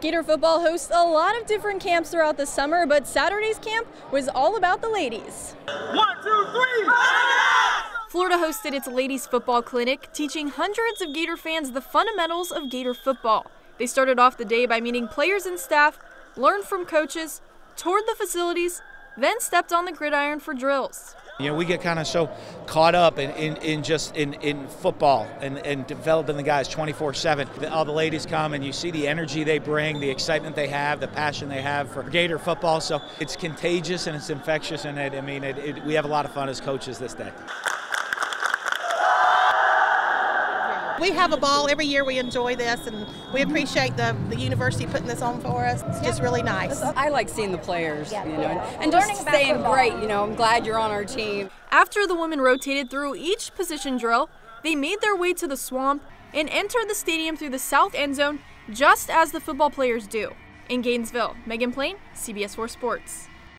Gator football hosts a lot of different camps throughout the summer, but Saturday's camp was all about the ladies. One, two, three! Florida hosted its ladies football clinic, teaching hundreds of Gator fans the fundamentals of Gator football. They started off the day by meeting players and staff, learned from coaches, toured the facilities, then stepped on the gridiron for drills. You know, we get kind of so caught up in, in, in just in, in football and, and developing the guys 24 7. All the ladies come and you see the energy they bring, the excitement they have, the passion they have for Gator football. So it's contagious and it's infectious. And it, I mean, it, it, we have a lot of fun as coaches this day. We have a ball every year. We enjoy this, and we appreciate the, the university putting this on for us. It's just really nice. I like seeing the players, you know, and just saying, great, you know, I'm glad you're on our team. After the women rotated through each position drill, they made their way to the swamp and entered the stadium through the south end zone, just as the football players do. In Gainesville, Megan Plain, CBS 4 Sports.